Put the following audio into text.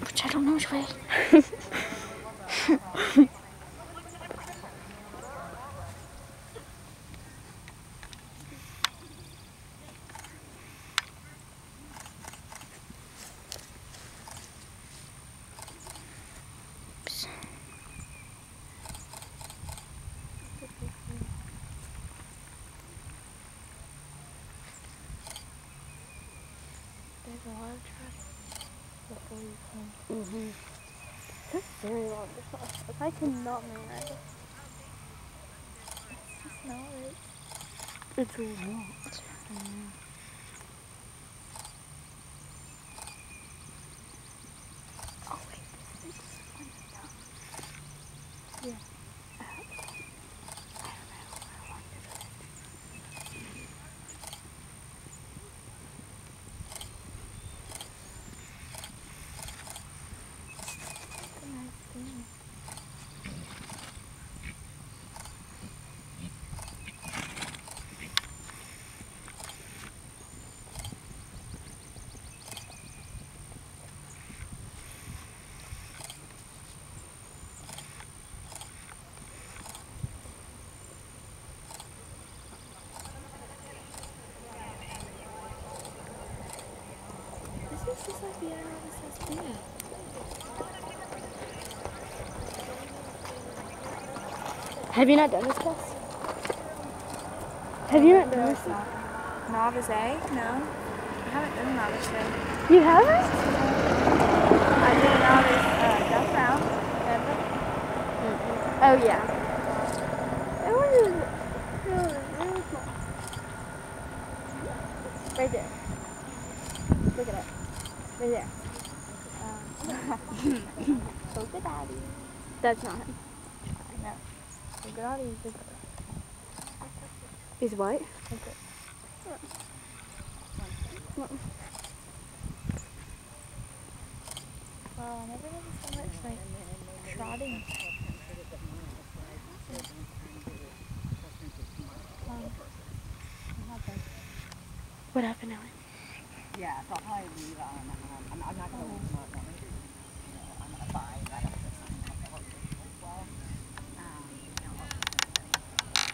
Which I don't know which way. Lot of traffic before you come. Mm-hmm. That's very long. If I cannot manage it. It's just not right. It's a lot. Oh wait, this is one down. Yeah. Uh, I don't know how long this is. It's a nice thing. This is just like the area this has been. Have you not done this class? Have you not done this? Novice A? No. I haven't done novice A. You haven't? I did novice uh, jump round. Remember? Oh yeah. That one is really, really small. Right there. Look at it. Right there. Um, Polka Daddy. That's not him. No. Polka Daddy is the He's white. Wow, I never noticed so much like trotting. What happened? What happened, Ellen? Yeah, so I'll probably leave on. Um, I'm, I'm not going to leave tomorrow. I'm going to buy that. Well.